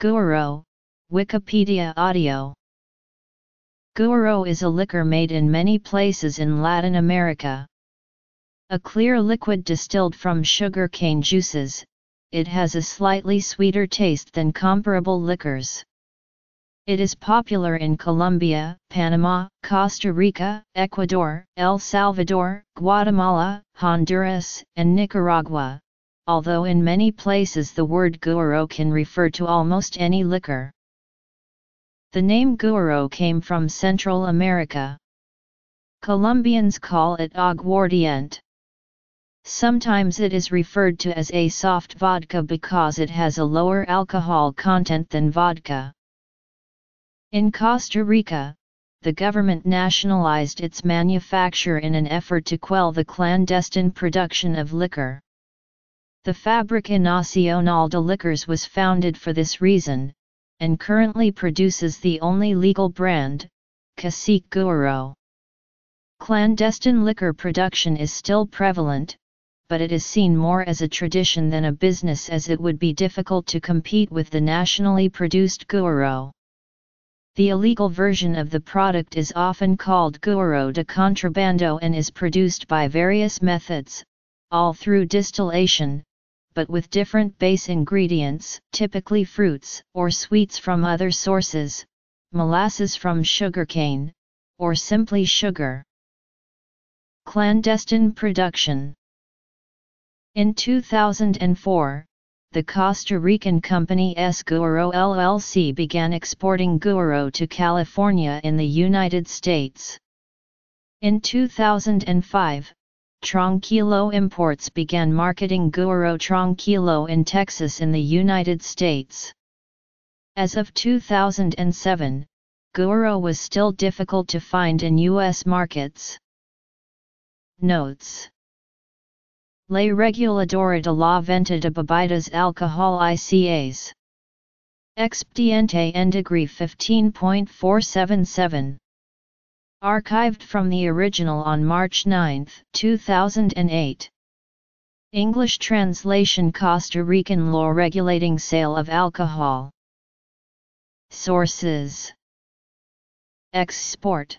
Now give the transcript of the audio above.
Guaro, Wikipedia Audio Guaro is a liquor made in many places in Latin America. A clear liquid distilled from sugar cane juices, it has a slightly sweeter taste than comparable liquors. It is popular in Colombia, Panama, Costa Rica, Ecuador, El Salvador, Guatemala, Honduras, and Nicaragua, although in many places the word guaro can refer to almost any liquor. The name guaro came from Central America. Colombians call it aguardiente. Sometimes it is referred to as a soft vodka because it has a lower alcohol content than vodka. In Costa Rica, the government nationalized its manufacture in an effort to quell the clandestine production of liquor. The Fábrica Nacional de Licores was founded for this reason, and currently produces the only legal brand, Cacique Guaro. Clandestine liquor production is still prevalent, but it is seen more as a tradition than a business as it would be difficult to compete with the nationally produced guaro. The illegal version of the product is often called guaro de contrabando and is produced by various methods, all through distillation, but with different base ingredients, typically fruits or sweets from other sources, molasses from sugarcane, or simply sugar. Clandestine production in 2004, the Costa Rican company S. Guaro LLC began exporting Guaro to California in the United States. In 2005, Tranquilo Imports began marketing Guaro Tranquilo in Texas in the United States. As of 2007, Guaro was still difficult to find in U.S. markets. Notes Ley Reguladora de la Venta de Bebidas Alcohólicas. Expediente en degree 15.477. Archived from the original on March 9, 2008. English translation Costa Rican law regulating sale of alcohol. Sources Export